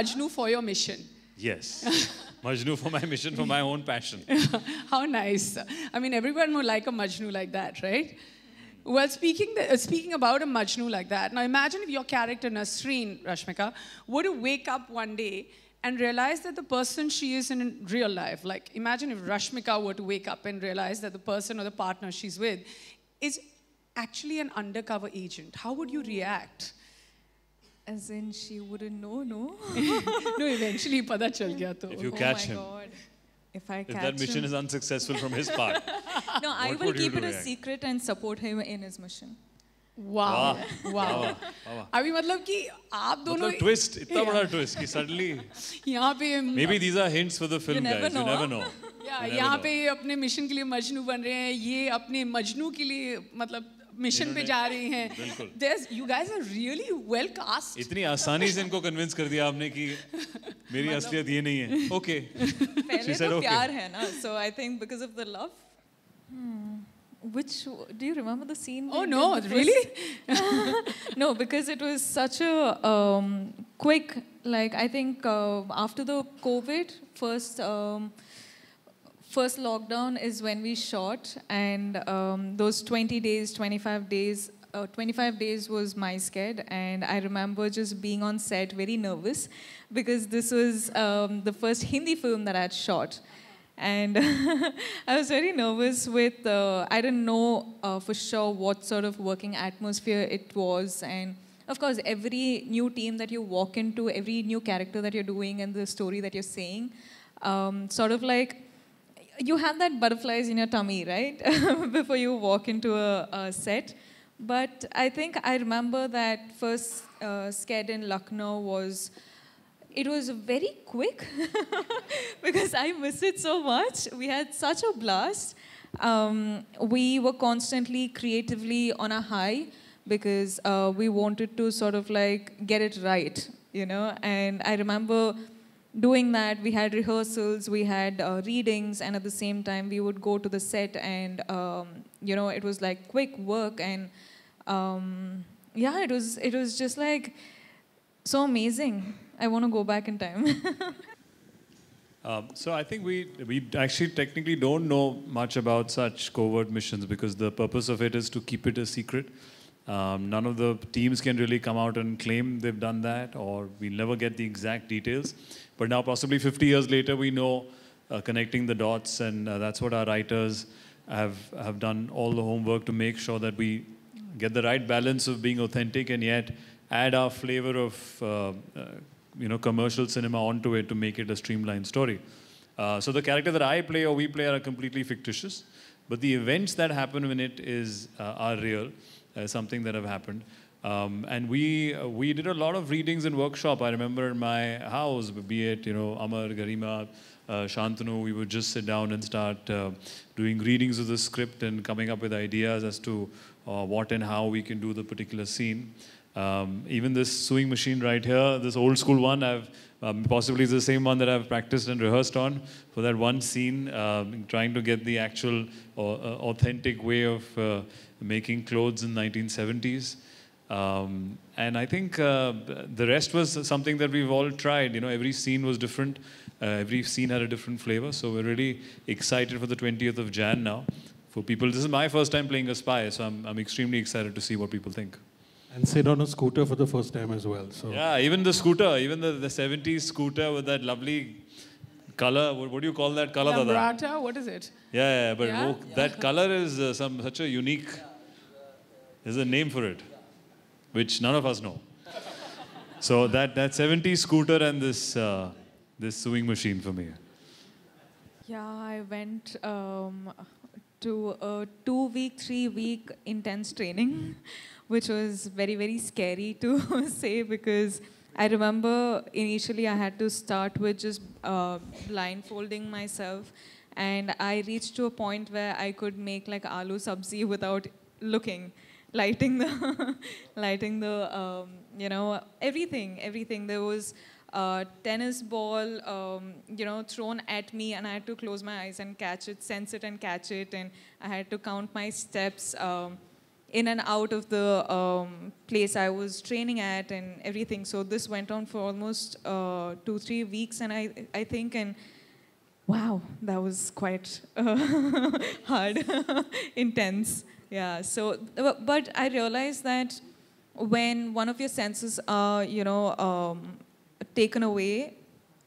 Majnu for your mission. Yes. Majnu for my mission, for my own passion. How nice. I mean, everyone would like a Majnu like that, right? Well, speaking, the, uh, speaking about a Majnu like that, now imagine if your character, Nasreen Rashmika, were to wake up one day and realize that the person she is in real life, like imagine if Rashmika were to wake up and realize that the person or the partner she's with is actually an undercover agent. How would you react? As in, she wouldn't know, no? no, eventually pata chal gaya to. If you oh catch my him, God. If I catch if that mission him, is unsuccessful from his part, no, I will keep it a react? secret and support him in his mission. Wow. Wow. वाह, वाह। अभी मतलब कि आप दोनों मतलब twist, इतना बड़ा twist कि suddenly, यहाँ पे maybe these are hints for the film, never guys. You know, never know. या यहाँ पे अपने मिशन के लिए मजनू बन रहे हैं ये अपने मजनू के लिए मतलब मिशन पे जा रही हैं you guys are really well cast. इतनी आसानी से इनको कन्विंस कर दिया आपने कि मेरी असलियत ये नहीं है ओके पहले said तो okay. प्यार है ना, I think because of the love. Hmm. Which do you remember the scene? Oh no, really? no, because it was such a um, quick. Like I think uh, after the COVID first. Um, first lockdown is when we shot and um, those 20 days 25 days uh, 25 days was my sked and i remember just being on set very nervous because this was um, the first hindi film that i had shot. And i was very nervous with uh, i didn't know uh, for sure what sort of working atmosphere it was. And of course every new team that you walk into every new character that you're doing and the story that you're saying um, sort of like you have that butterflies in your tummy, right? Before you walk into a, a set. But I think I remember that first uh, sked in Lucknow was, it was very quick because I missed it so much. We had such a blast. Um, we were constantly creatively on a high because uh, we wanted to sort of like get it right, you know. And I remember doing that we had rehearsals we had uh, readings and at the same time we would go to the set and um, you know it was like quick work and um, yeah it was it was just like so amazing i want to go back in time Um, so I think we we actually technically don't know much about such covert missions because the purpose of it is to keep it a secret. Um, none of the teams can really come out and claim they've done that, or we'll never get the exact details. But now, possibly 50 years later, we know uh, connecting the dots, and uh, that's what our writers have have done all the homework to make sure that we get the right balance of being authentic and yet add our flavor of uh, uh, you know commercial cinema onto it to make it a streamlined story. Uh, so the character that I play or we play are completely fictitious, but the events that happen in it is uh, are real, uh, something that have happened. Um, and we uh, we did a lot of readings and workshop. I remember in my house, be it you know Amar, Garima, uh, Shantanu, we would just sit down and start uh, doing readings of the script and coming up with ideas as to uh, what and how we can do the particular scene. Um, even this sewing machine right here, this old school one, I've um, possibly it's the same one that I've practiced and rehearsed on for that one scene, um, trying to get the actual uh, uh, authentic way of uh, making clothes in 1970s. Um, and I think uh, the rest was something that we've all tried. You know, every scene was different. Uh, every scene had a different flavor. So we're really excited for the 20th of Jan now. For people, this is my first time playing a spy, so I'm, I'm extremely excited to see what people think. And sit on a scooter for the first time as well. So Yeah, even the scooter, even the, the 70s scooter with that lovely color. What, what do you call that color? Dada? Lambretta, what is it? Yeah, yeah, but Yeah? wo- that color is uh, some such a unique. There's a name for it, which none of us know. So that that 70s scooter and this uh, this sewing machine for me. Yeah, I went um, to a two week, three week intense training, which was very, very scary to say because I remember initially I had to start with just uh, blindfolding myself. And I reached to a point where I could make like aloo sabzi without looking, lighting the, lighting the, um, you know, everything, everything. There was a tennis ball, um, you know, thrown at me, and I had to close my eyes and catch it, sense it and catch it, and I had to count my steps. Um, in and out of the um, place I was training at and everything. So this went on for almost uh, two, three weeks, and I, I think, and wow, that was quite uh, hard, intense. Yeah. So, but I realized that when one of your senses are, you know, um, taken away,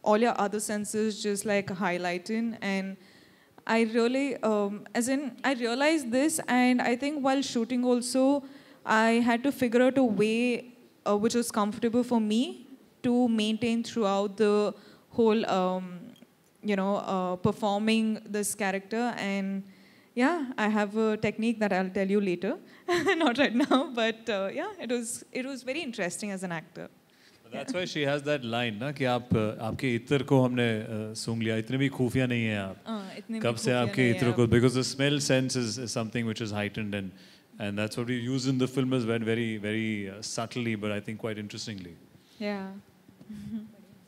all your other senses just like highlighting and I really, um, as in, I realized this, and I think while shooting also, I had to figure out a way uh, which was comfortable for me to maintain throughout the whole, um, you know, uh, performing this character. And yeah, I have a technique that I'll tell you later, not right now, but uh, yeah, it was it was very interesting as an actor. That's why she has that line ना कि आप आपके इत्र को हमने सूंघ लिया इतने भी खुफिया नहीं हैं आप कब से आपके इत्र को because the smell sense is, is something which is heightened and and that's what we use in the film as well very very uh, subtly but I think quite interestingly. Yeah.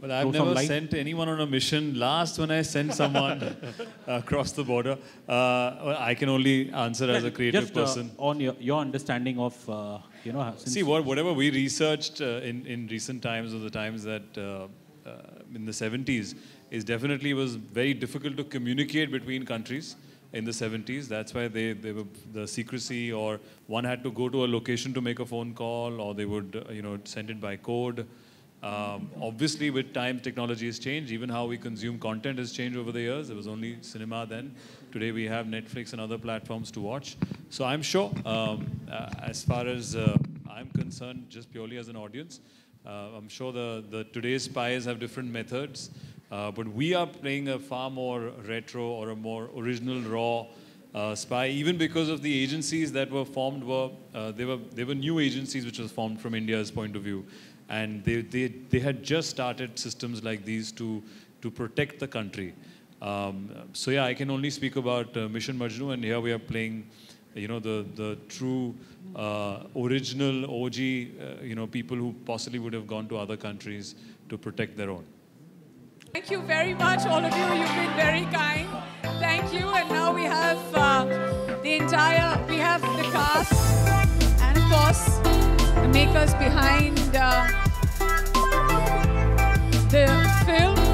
Well, I've so never sent anyone on a mission. Last, when I sent someone across the border, uh, I can only answer as a creative Just, person. Uh, on your, your understanding of, uh, you know, see what whatever we researched uh, in in recent times or the times that uh, uh, in the 70s is definitely was very difficult to communicate between countries in the 70s. That's why they, they were the secrecy, or one had to go to a location to make a phone call, or they would, you know, send it by code. Um, obviously, with time, technology has changed. Even how we consume content has changed over the years. It was only cinema then. Today, we have Netflix and other platforms to watch. So I'm sure, um, uh, as far as uh, I'm concerned, just purely as an audience, uh, I'm sure the, the today's spies have different methods. Uh, but we are playing a far more retro or a more original, raw uh, spy, even because of the agencies that were formed were, uh, they, were, they were new agencies which was formed from India's point of view. And they, they, they had just started systems like these to, to protect the country. Um, so yeah, I can only speak about uh, Mission Majnu, and here we are playing, you know, the, the true uh, original OG, uh, you know, people who possibly would have gone to other countries to protect their own. Thank you very much, all of you. You've been very kind. Thank you. And now we have uh, the entire, we have the cast, and of course, makers behind uh, the film.